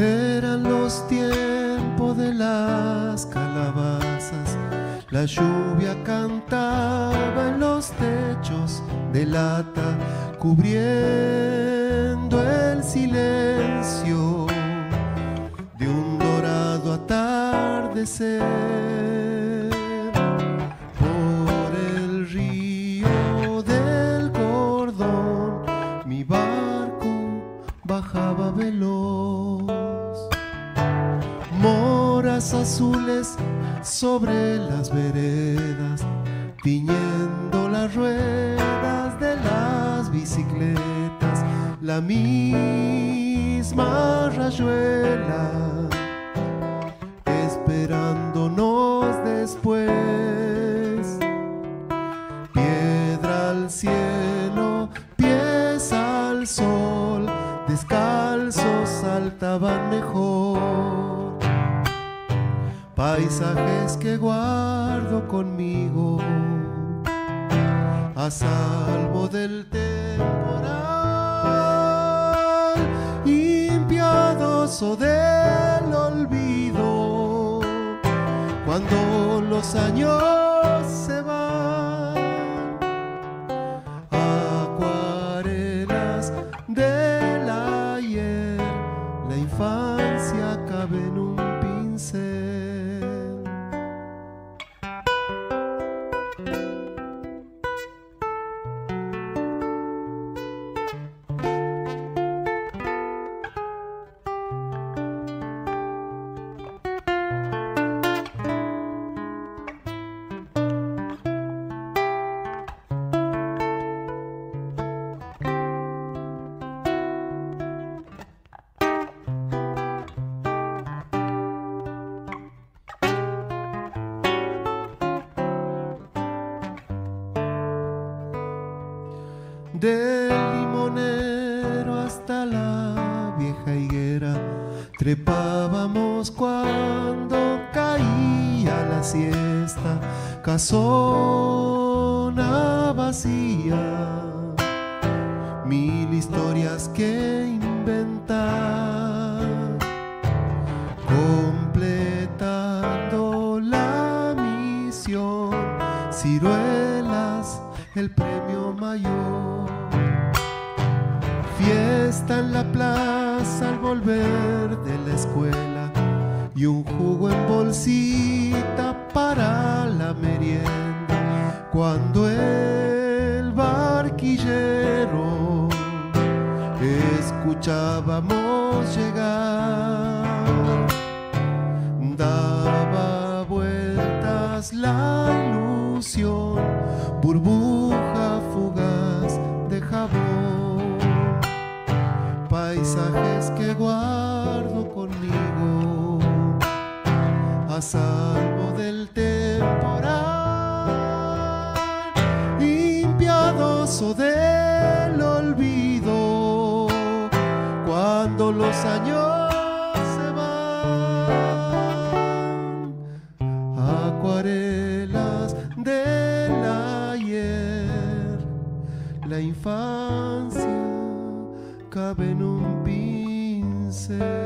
Eran los tiempos de las calabazas, la lluvia cantaba en los techos de lata, cubriendo el silencio de un dorado atardecer. Azules sobre las veredas, tiñendo las ruedas de las bicicletas, la misma rayuela, esperándonos después. Piedra al cielo, pies al sol, descalzos saltaban mejor paisajes que guardo conmigo a salvo del temporal impiadoso del olvido cuando los años Del limonero hasta la vieja higuera, trepábamos cuando caía la siesta, casona vacía, mil historias que inventar, completando la misión, ciruelas, el premio mayor. Fiesta en la plaza al volver de la escuela y un jugo en bolsita para la merienda. Cuando el barquillero escuchábamos llegar, daba vueltas la ilusión, guardo conmigo a salvo del temporal impiadoso del olvido cuando los años se van acuarelas del ayer la infancia cabe en un kisses.